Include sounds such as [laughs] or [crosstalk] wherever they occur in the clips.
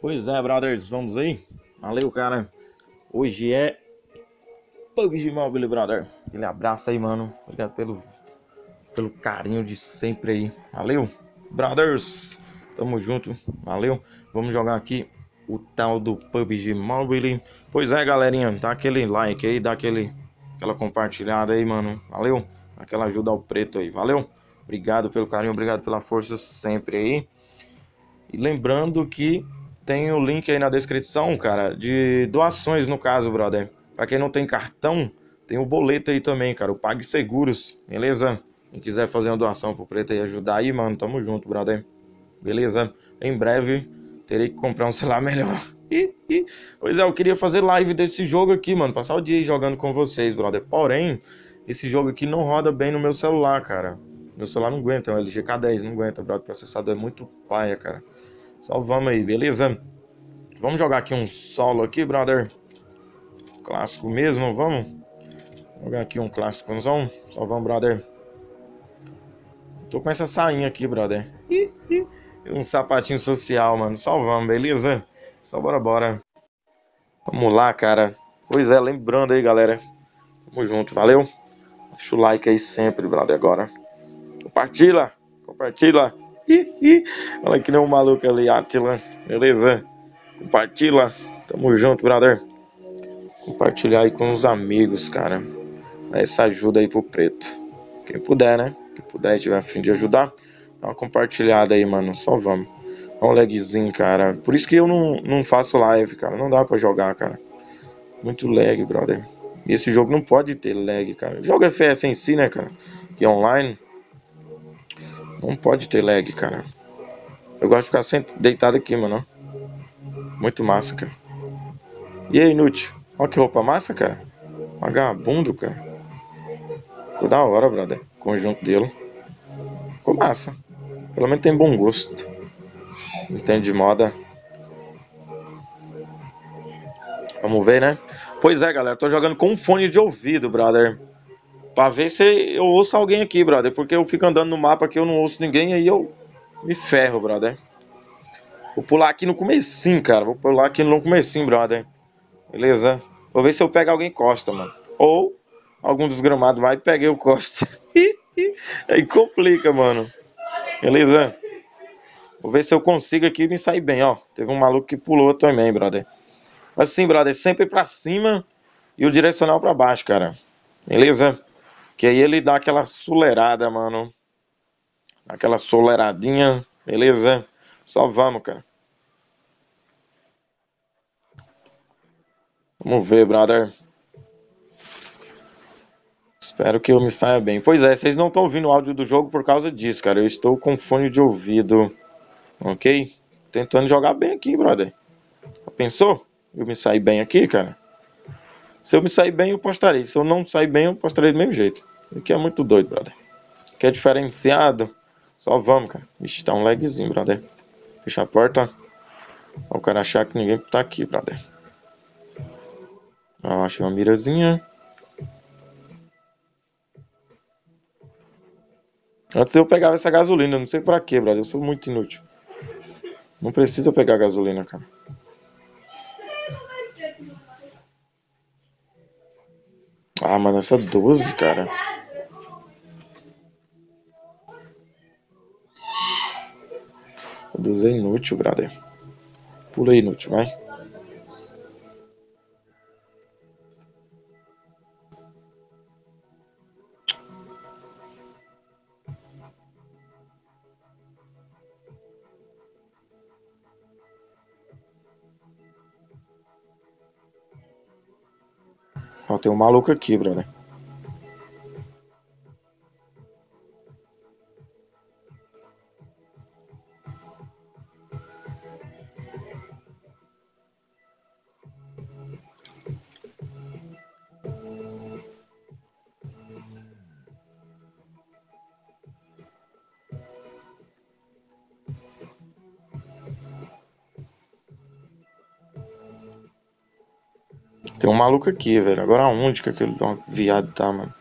Pois é, brothers, vamos aí? Valeu, cara. Hoje é PUBG Mobile, brother. Aquele abraço aí, mano. Obrigado pelo, pelo carinho de sempre aí. Valeu, brothers. Tamo junto. Valeu. Vamos jogar aqui o tal do PUBG Mobile. Pois é, galerinha. Dá aquele like aí, dá aquele, aquela compartilhada aí, mano. Valeu. Aquela ajuda ao preto aí. Valeu. Obrigado pelo carinho, obrigado pela força sempre aí. E lembrando que tem o link aí na descrição, cara, de doações no caso, brother. Pra quem não tem cartão, tem o boleto aí também, cara, o Pague Seguros, beleza? Quem quiser fazer uma doação pro Preto e ajudar aí, mano, tamo junto, brother. Beleza? Em breve terei que comprar um [laughs] celular melhor. pois é, eu queria fazer live desse jogo aqui, mano, passar o dia jogando com vocês, brother. Porém, esse jogo aqui não roda bem no meu celular, cara. Meu celular não aguenta, é um LG K10, não aguenta, brother. O processador é muito paia, cara. Só vamos aí, beleza? Vamos jogar aqui um solo aqui, brother. Clássico mesmo, vamos? Jogar aqui um clássico, só, só vamos, brother. Tô com essa sainha aqui, brother. [laughs] um sapatinho social, mano. Só vamos, beleza? Só bora, bora. Vamos lá, cara. Pois é, lembrando aí, galera. Tamo junto, valeu? Deixa o like aí sempre, brother, agora. Compartilha, compartilha. Olha que nem um maluco ali, Atila. Beleza? Compartilha. Tamo junto, brother. Compartilhar aí com os amigos, cara. Dá essa ajuda aí pro preto. Quem puder, né? Quem puder e tiver a fim de ajudar, dá uma compartilhada aí, mano. Só vamos. Dá um lagzinho, cara. Por isso que eu não, não faço live, cara. Não dá pra jogar, cara. Muito lag, brother. Esse jogo não pode ter lag, cara. Joga FPS em si, né, cara? Que é online. Não pode ter lag, cara. Eu gosto de ficar sempre deitado aqui, mano. Muito massa, cara. E aí, inútil? Olha que roupa massa, cara. Vagabundo, cara. Ficou da hora, brother. Conjunto dele. Ficou massa. Pelo menos tem bom gosto. Entende de moda. Vamos ver, né? Pois é, galera. Tô jogando com um fone de ouvido, brother. Pra ver se eu ouço alguém aqui, brother. Porque eu fico andando no mapa aqui, eu não ouço ninguém, aí eu me ferro, brother. Vou pular aqui no comecinho, cara. Vou pular aqui no comecinho, brother. Beleza? Vou ver se eu pego alguém costa, mano. Ou algum desgramado vai e peguei o costa. [laughs] aí complica, mano. Beleza? Vou ver se eu consigo aqui me sair bem, ó. Teve um maluco que pulou também, brother. Assim, brother, sempre pra cima e o direcional pra baixo, cara. Beleza? Que aí ele dá aquela solerada, mano. Aquela soleradinha, beleza? Só vamos, cara. Vamos ver, brother. Espero que eu me saia bem. Pois é, vocês não estão ouvindo o áudio do jogo por causa disso, cara. Eu estou com fone de ouvido, ok? Tentando jogar bem aqui, brother. Pensou? Eu me sair bem aqui, cara? Se eu me sair bem, eu postarei. Se eu não sair bem, eu postarei do mesmo jeito. Aqui é muito doido, brother. Que é diferenciado. Só vamos, cara. Vixe, tá um lagzinho, brother. Fecha a porta. O cara achar que ninguém tá aqui, brother. Ó, achei uma mirazinha. Antes eu pegava essa gasolina, não sei pra quê, brother. Eu sou muito inútil. Não precisa pegar gasolina, cara. Ah, mano, essa 12, cara. A 12 é inútil, brother. Pula aí, inútil, vai. Ó, tem um maluco aqui, brother. Tem um maluco aqui, velho. Agora aonde que aquele viado tá, mano?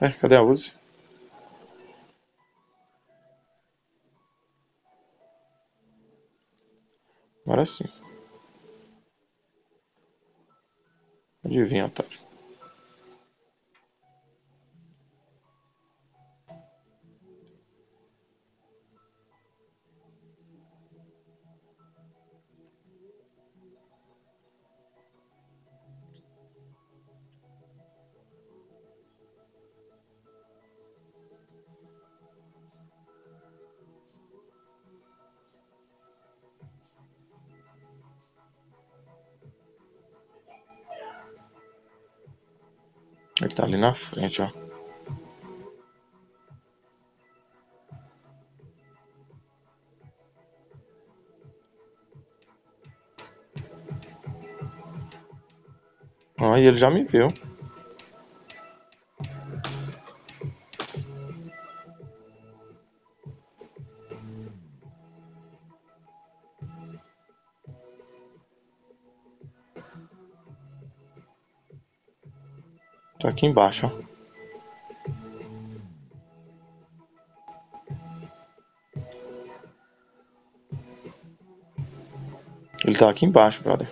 É, cadê a Uzi? Agora sim. Adivinha, otário. Ele tá ali na frente, ó. Aí ele já me viu. Tá aqui embaixo, ó. Ele tá aqui embaixo, brother.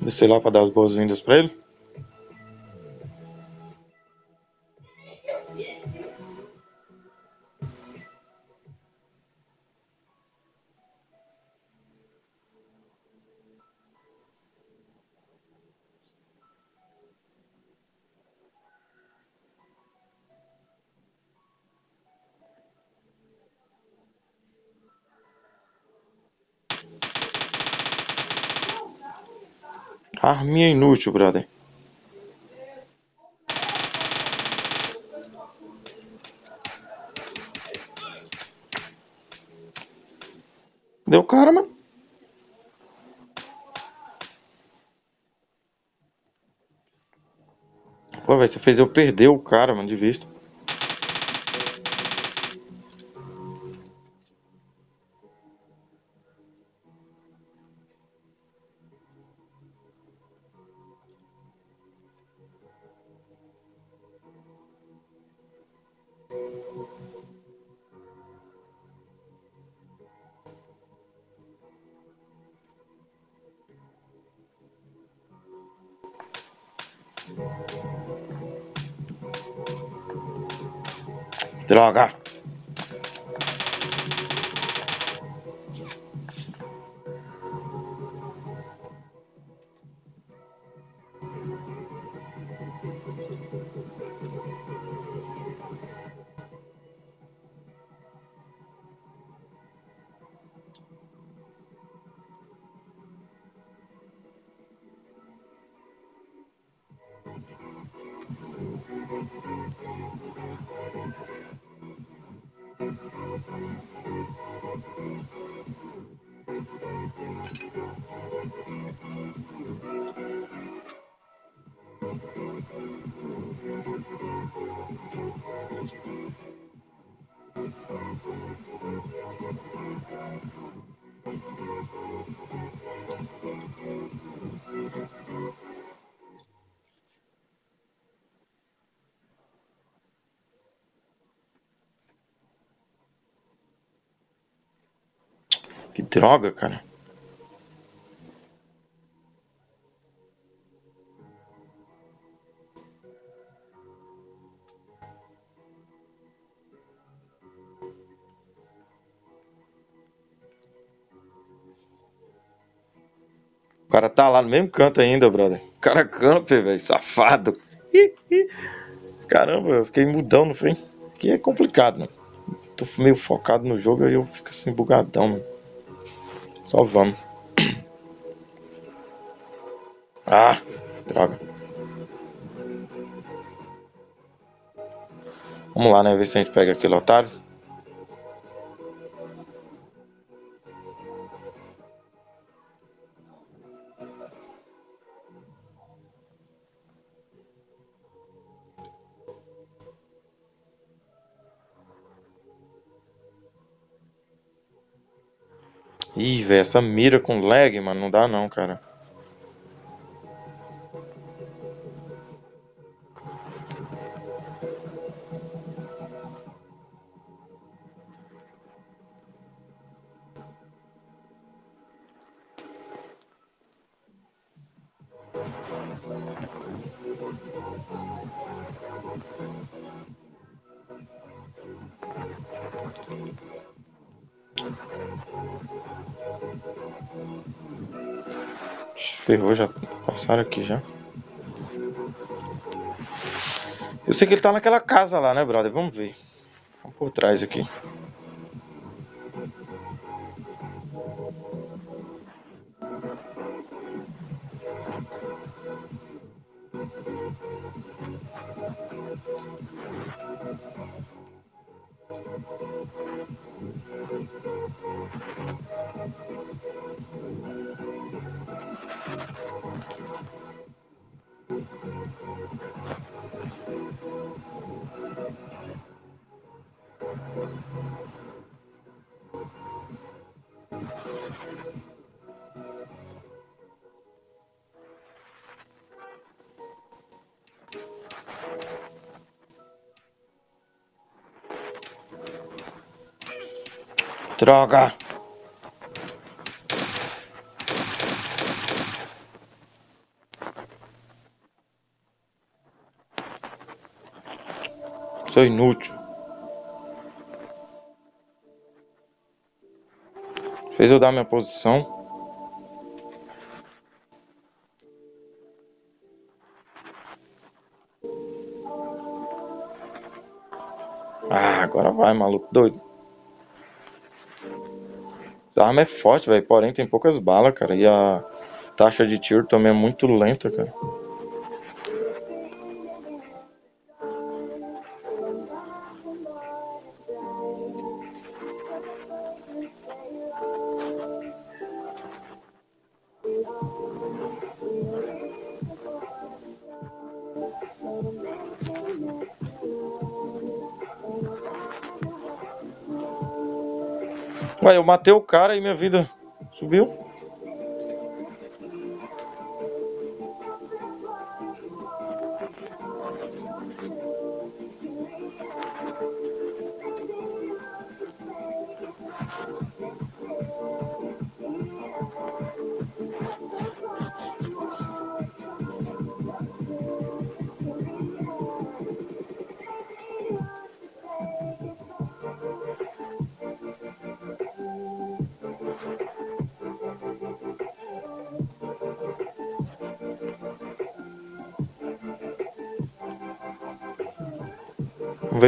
Descer lá pra dar as boas-vindas pra ele. Arminha inútil, brother. Deu cara, mano. Pô, velho, você fez eu perder o cara, mano, de vista. Droga! Que droga, cara. Cara tá lá no mesmo canto ainda, brother. O cara campa, velho. Safado. Caramba, eu fiquei mudão no fim. Que é complicado, mano. Tô meio focado no jogo e eu fico assim bugadão, mano. Só vamos. [clears throat] Ah, droga. Vamos lá, né? Ver se a gente pega aquele otário. Ih, velho, essa mira com lag, mano, não dá não, cara. Ferrou, já passaram aqui já. Eu sei que ele tá naquela casa lá, né, brother? Vamos ver. Vamos por trás aqui. Droga! Sou inútil. Fez eu dar minha posição. Ah, agora vai, maluco doido. Essa arma é forte, velho. Porém, tem poucas balas, cara. E a taxa de tiro também é muito lenta, cara. Ué, eu matei o cara e minha vida subiu.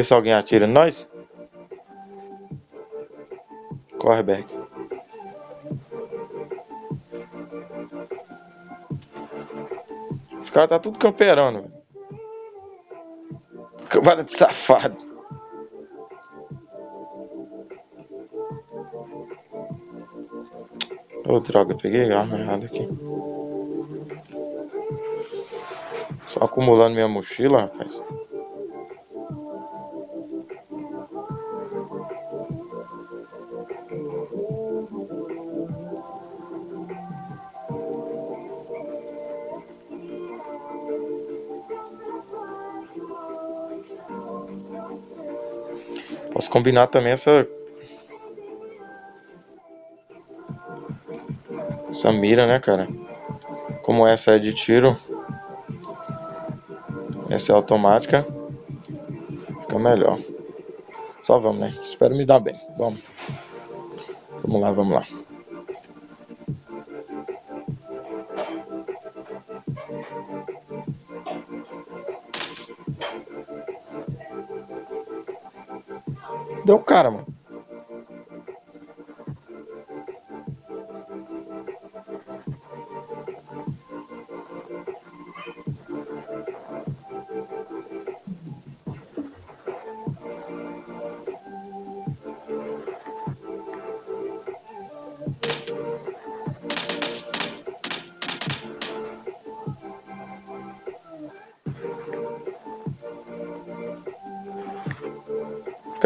Ver se alguém atira em nós. Corre, Berg. Os caras tá tudo camperando. Cavada de safado. Ô oh, droga, peguei a arma errada aqui. Só acumulando minha mochila, rapaz. Posso combinar também essa. Essa mira, né, cara? Como essa é de tiro. Essa é automática. Fica melhor. Só vamos, né? Espero me dar bem. Vamos. Vamos lá, vamos lá. Deu cara, mano.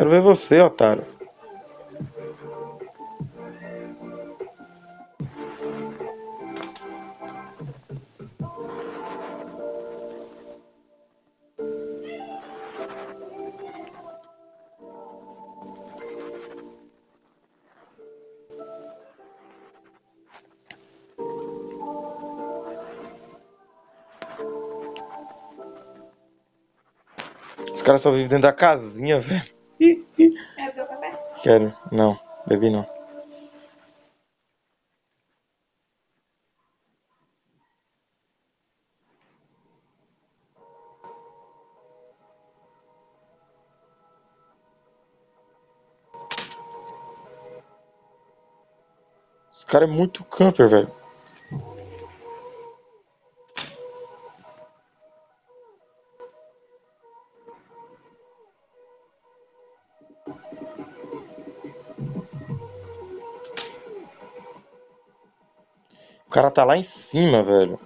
Quero ver você, otário. Os caras só vivem dentro da casinha, velho. Quer beber o café? Quero. Não, bebi não. Esse cara é muito camper, velho. Cara tá lá em cima, velho.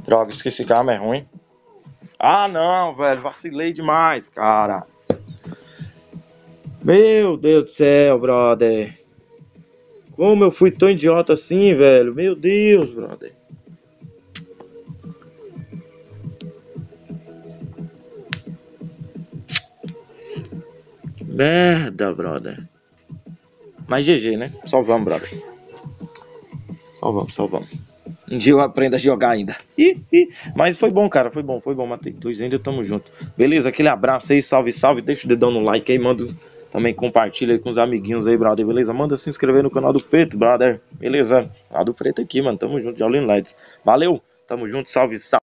Droga, esqueci que arma é ruim. Ah, não, velho. Vacilei demais, cara. Meu Deus do céu, brother. Como eu fui tão idiota assim, velho. Meu Deus, brother. Merda, brother. Mas GG, né? Salvamos, brother. Salvamos, salvamos. Um dia eu aprendo a jogar ainda. Ih, ih. Mas foi bom, cara. Foi bom, foi bom, matei dois ainda, tamo junto. Beleza, aquele abraço aí, salve, salve. Deixa o dedão no like aí, manda também compartilha aí com os amiguinhos aí, brother. Beleza? Manda se inscrever no canal do Preto, brother. Beleza? Lá do Preto aqui, mano. Tamo junto, Jolene Lights. Valeu, tamo junto, salve, salve.